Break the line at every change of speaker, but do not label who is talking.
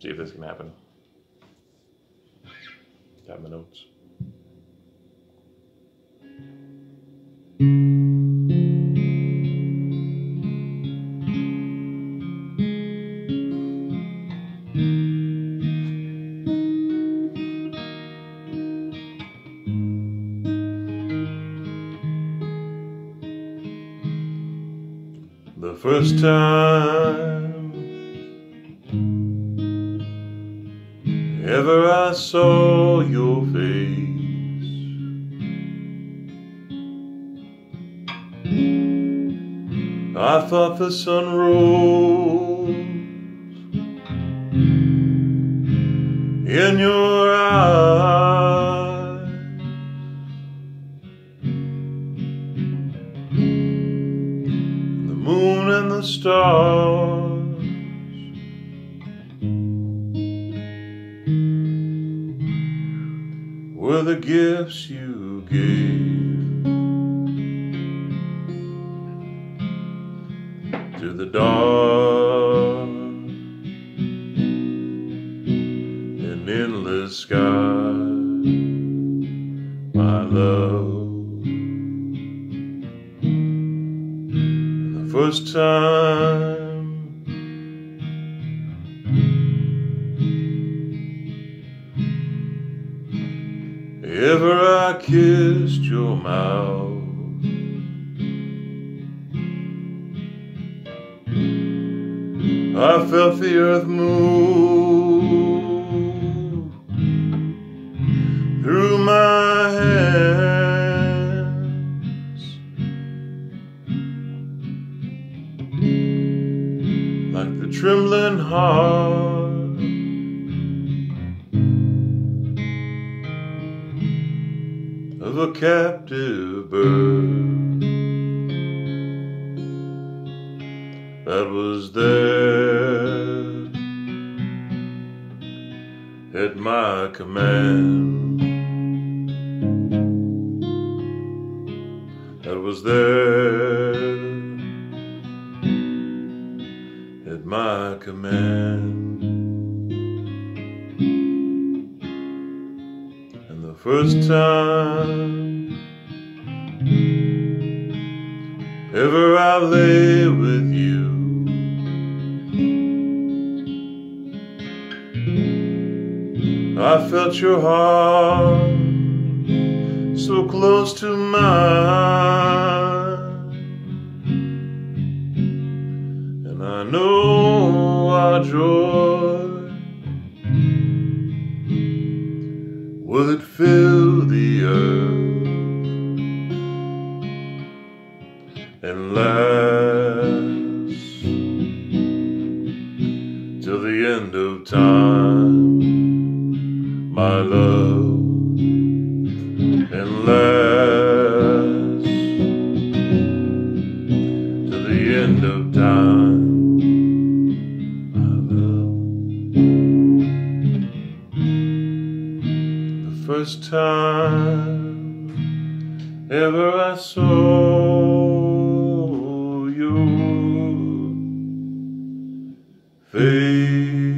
See if this can happen. Got my notes. The first time ever I saw your face, I thought the sun rose in your eyes. The moon and the stars were the gifts you gave to the dark and endless sky, my love. The first time ever I kissed your mouth. I felt the earth move through my hands like the trembling heart of a captive bird that was there at my command. That was there at my command. First time. Ever I lay with you. I felt your heart so close to mine, and I know our joy. Would fill and last till the end of time, my love, and last till the end of time, my love. The first time ever I saw Hey.